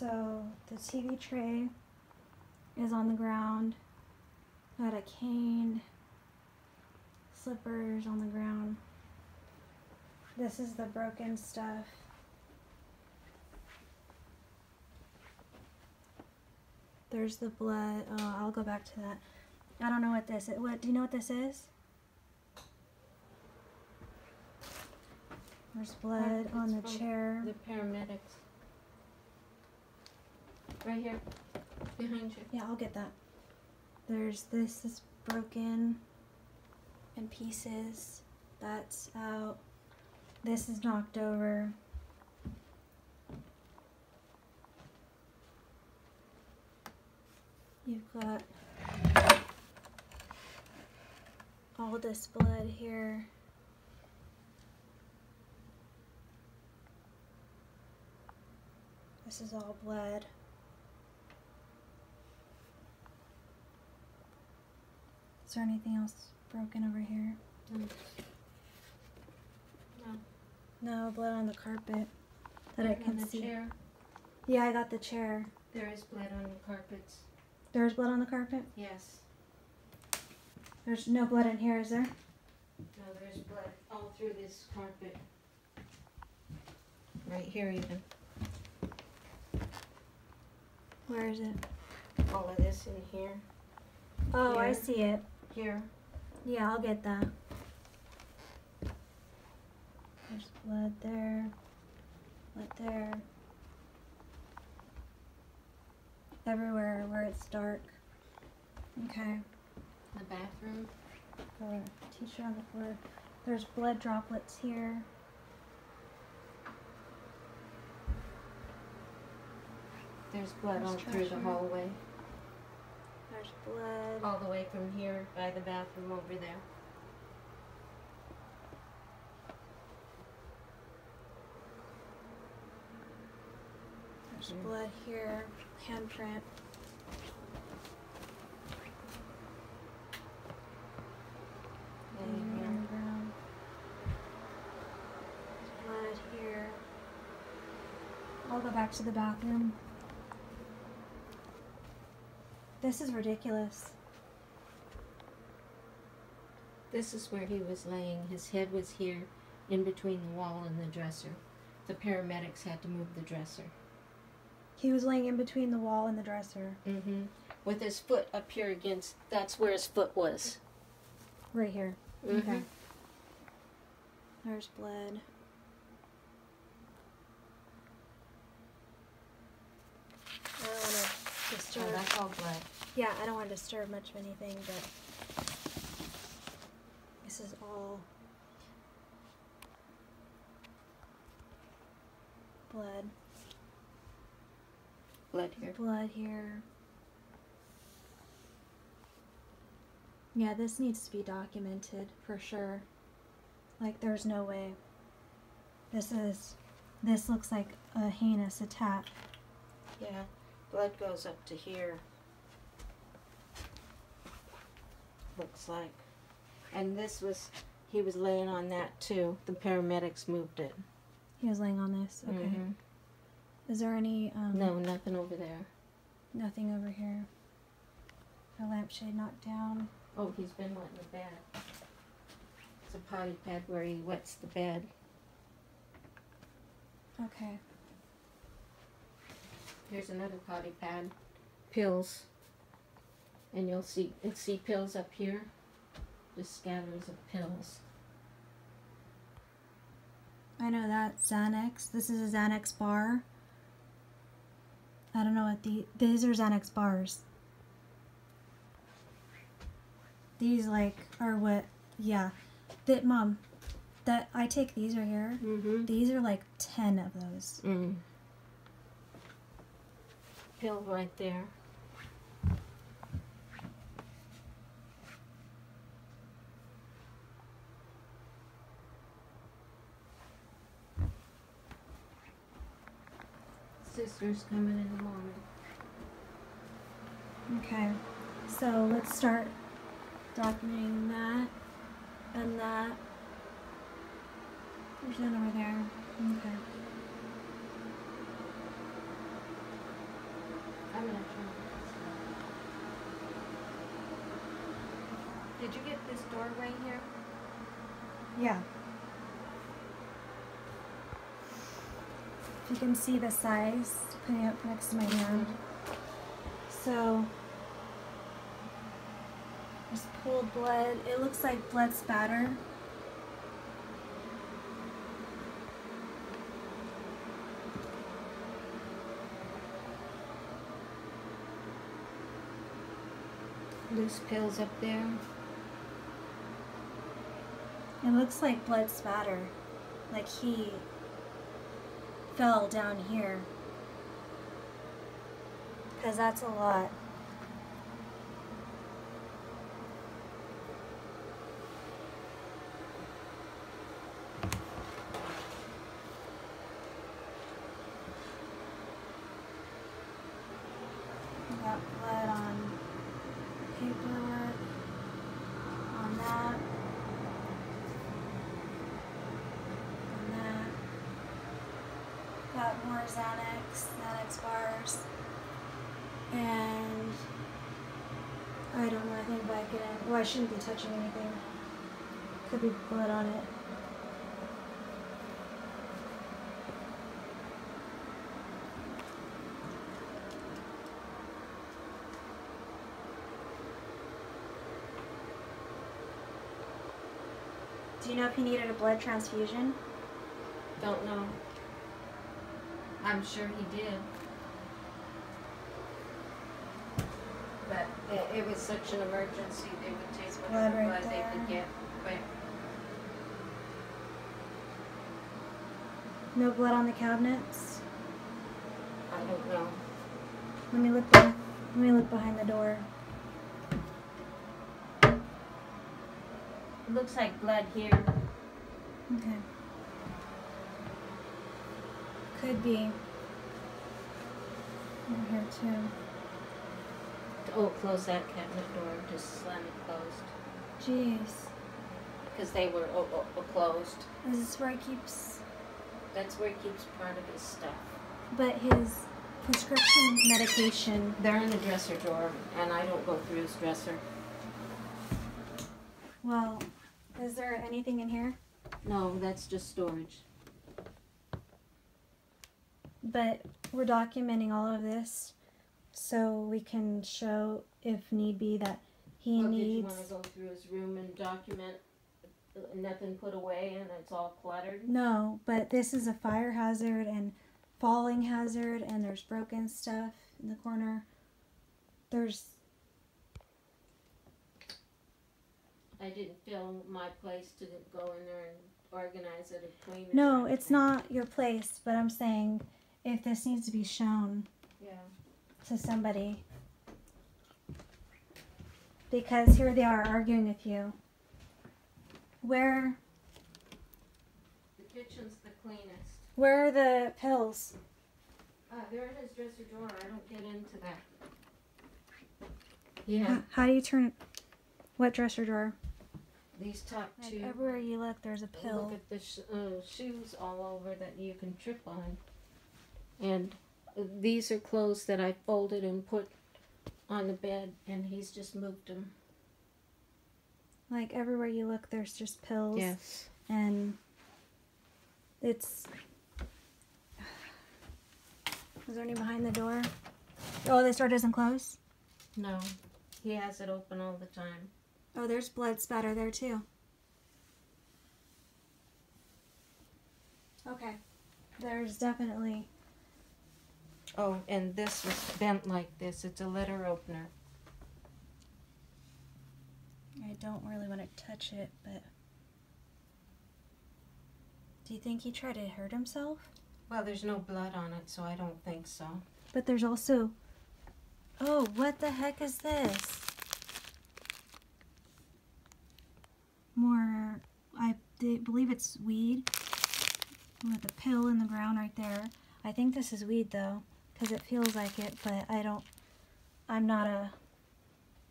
So the TV tray is on the ground. Got a cane, slippers on the ground. This is the broken stuff. There's the blood. Oh, I'll go back to that. I don't know what this is. What do you know what this is? There's blood It's on the chair. The paramedics. Right here. Behind you. Yeah, I'll get that. There's this is broken in pieces. That's out. This is knocked over. You've got all this blood here. This is all blood. Is there anything else broken over here? Mm. No. No, blood on the carpet that I Blood on can the see. chair. Yeah, I got the chair. There is blood on the carpet. There's blood on the carpet? Yes. There's no blood in here, is there? No, there's blood all through this carpet. Right here even. Where is it? All of this in here. Oh, I see it. Here. Yeah, I'll get that. There's blood there. Blood there. Everywhere where it's dark. Okay. The bathroom. T-shirt on the floor. There's blood droplets here. There's blood There's all through the hallway. There's blood. All the way from here by the bathroom over there. There's Mm. blood here. Handprint. And Hanging here. on the ground. There's blood here. I'll go back to the bathroom. This is ridiculous. This is where he was laying. His head was here, in between the wall and the dresser. The paramedics had to move the dresser. He was laying in between the wall and the dresser. Mm-hmm. With his foot up here against. That's where his foot was. Right here. Mm -hmm. Okay. There's blood. I don't want to Oh, that's all blood. Yeah, I don't want to disturb much of anything, but this is all blood. Blood here. Blood here. Yeah, this needs to be documented for sure. Like, there's no way. This is. This looks like a heinous attack. Yeah. Blood goes up to here. Looks like. And this was. He was laying on that too. The paramedics moved it. He was laying on this. Okay. Mhm. Is there any. Um, No, nothing over there. Nothing over here. A lampshade knocked down. Oh, he's been wetting the bed. It's a potty pad where he wets the bed. Okay. Here's another potty pad. Pills. And you'll see it see pills up here. Just scatters of pills. I know that. Xanax. This is a Xanax bar. I don't know what the. These are Xanax bars. These, like, are what. Yeah. That, Mom, that I take these right here. Mm-hmm. These are like 10 of those. Mm. Pill right there. Sister's coming in the morning. Okay. So let's start documenting that and that. There's none over there. Okay. I'm gonna. Did you get this door right here? Yeah. If you can see the size, putting it up next to my hand. Mm-hmm. So, there's pooled blood. It looks like blood spatter. Loose pills up there. It looks like blood spatter. Like he fell down here. Because that's a lot. We got blood on paperwork, on that, on that. Got more Xanax, Xanax bars, and I don't know. I think Vicodin. Well, I shouldn't be touching anything. Could be blood on it. Do you know if he needed a blood transfusion? Don't know. I'm sure he did. But it, it was such an emergency, they would take whatever blood they could there. get. But No blood on the cabinets. I don't know. Let me look. Behind, let me look behind the door. It looks like blood here. Okay. Be. In here too. Oh, close that cabinet door. Just slam it closed. Jeez. Because they were o- o- o- closed. Is where he keeps? That's where he keeps part of his stuff. But his prescription medication. They're in the dresser drawer, and I don't go through his dresser. Well, is there anything in here? No, that's just storage. But we're documenting all of this so we can show, if need be, that he Well, did you needs. want to go through his room and document uh, nothing put away and it's all cluttered? No, but this is a fire hazard and falling hazard, and there's broken stuff in the corner. There's I didn't feel my place to go in there and organize it and clean it. no, it's not your place, but I'm saying if this needs to be shown Yeah. to somebody. Because here they are arguing with you. Where The kitchen's the cleanest. where are the pills? Uh, they're in his dresser drawer. I don't get into that. Yeah, How, how do you turn it? what dresser drawer? these top Like two. everywhere you look there's a pill. Look at the sh- uh, shoes all over that you can trip on. And these are clothes that I folded and put on the bed, and he's just moved them. Like everywhere you look there's just pills. Yes. and it's is there any behind the door oh this door doesn't close No, he has it open all the time. oh there's blood spatter there too okay there's definitely Oh, and this was bent like this. It's a letter opener. i don't really want to touch it but do you think he tried to hurt himself Well, there's no blood on it, so I don't think so. but there's also oh what the heck is this more I believe it's weed with a pill in the ground right there i think this is weed though because it feels like it but i don't i'm not a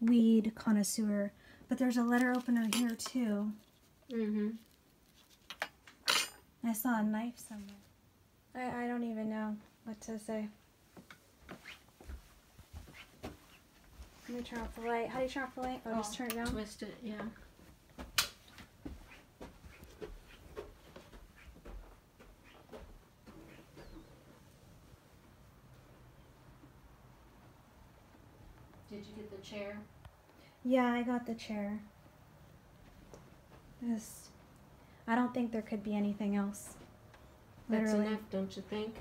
weed connoisseur but there's a letter opener here too Mm-hmm. i saw a knife somewhere i, I don't even know what to say Let me turn off the light. How do you turn off the light? Oh, just Oh, turn it down. Twist it, yeah. Did you get the chair? Yeah, I got the chair. This, I don't think there could be anything else. That's Literally. enough, don't you think?